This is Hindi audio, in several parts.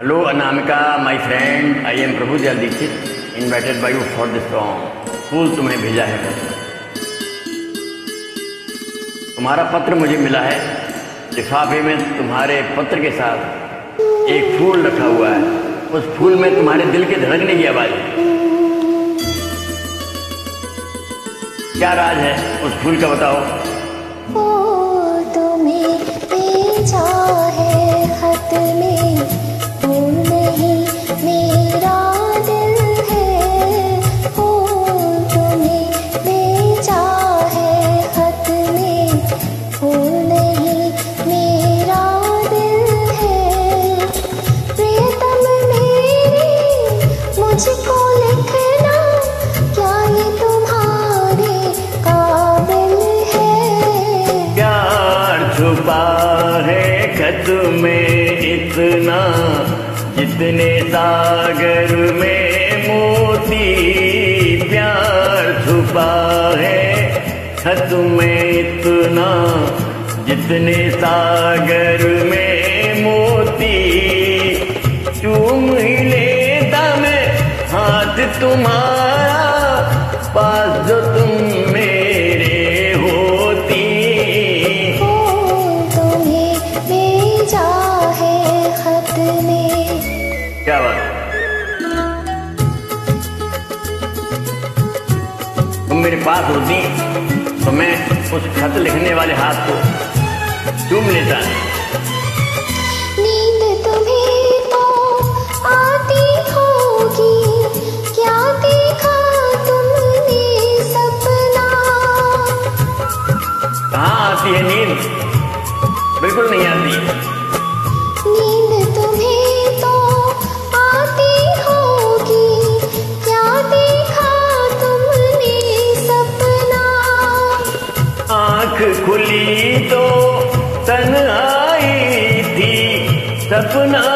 Hello Anamika, my friend. I am Prabhu Dayal Dixit, invited by you for this song. फूल तुम्हें भेजा है तुम्हारा पत्र मुझे मिला है लिफाफे में तुम्हारे पत्र के साथ एक फूल रखा हुआ है उस फूल में तुम्हारे दिल के धड़कने की आवाज़ क्या राज है उस फूल का बताओ तुम्हें भेजा है। खत में इतना, जितने सागर में मोती प्यार छुपा है, खत में इतना, जितने सागर में मोती चूम ही लेता मैं, हाथ तुम्हारा, पास जो तुम क्या बात तुम मेरे पास होती तो मैं उस खत लिखने वाले हाथ को चूम लेता नींद तुम्हें तो आती होगी। क्या देखा तुमने सपना? कहाँ आती है नींद? बिल्कुल नहीं आती खुली तो तन्हाई थी सपना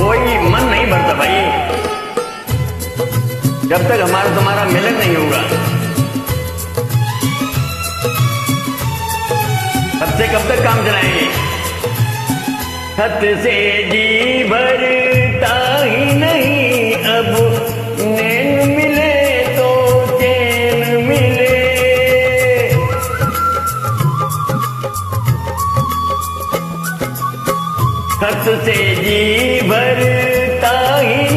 कोई मन नहीं भरता भाई। जब तक हमारा तुम्हारा मिलन नहीं होगा। खत से कब तक काम चलाएँगे? हत से जी हंस से जी भरता ही